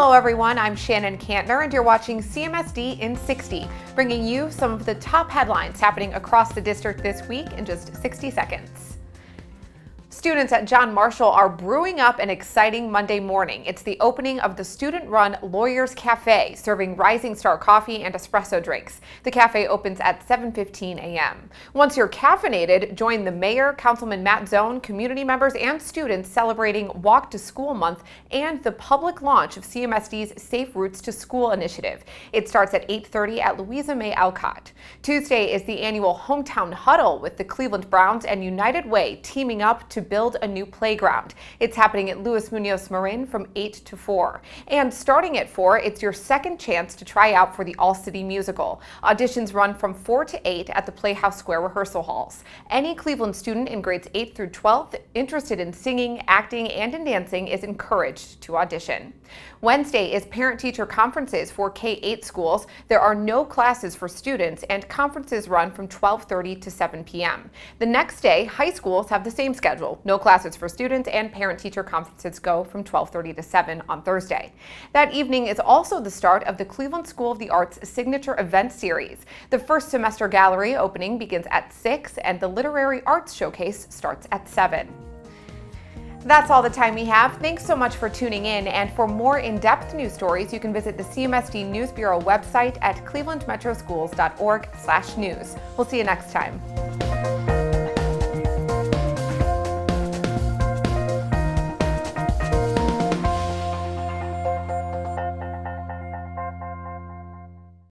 Hello everyone, I'm Shannon Cantner and you're watching CMSD in 60, bringing you some of the top headlines happening across the district this week in just 60 seconds. Students at John Marshall are brewing up an exciting Monday morning. It's the opening of the student-run Lawyers Cafe, serving Rising Star coffee and espresso drinks. The cafe opens at 7.15 a.m. Once you're caffeinated, join the mayor, Councilman Matt Zone, community members, and students celebrating Walk to School Month and the public launch of CMSD's Safe Routes to School initiative. It starts at 8.30 at Louisa May Alcott. Tuesday is the annual Hometown Huddle with the Cleveland Browns and United Way teaming up to build a new playground. It's happening at Luis Munoz Marin from 8 to 4. And starting at 4, it's your second chance to try out for the All City Musical. Auditions run from 4 to 8 at the Playhouse Square rehearsal halls. Any Cleveland student in grades 8 through 12 interested in singing, acting, and in dancing is encouraged to audition. Wednesday is parent-teacher conferences for K-8 schools. There are no classes for students and conferences run from 12.30 to 7 p.m. The next day, high schools have the same schedule. No classes for students and parent-teacher conferences go from 12:30 to 7 on Thursday. That evening is also the start of the Cleveland School of the Arts signature event series. The first semester gallery opening begins at 6 and the literary arts showcase starts at 7. That's all the time we have. Thanks so much for tuning in. And for more in-depth news stories, you can visit the CMSD News Bureau website at clevelandmetroschools.org/news. We'll see you next time.